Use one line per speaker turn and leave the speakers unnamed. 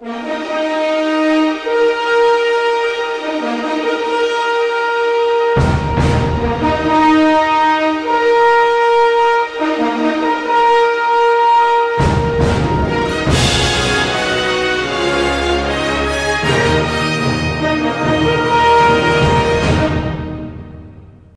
Bye.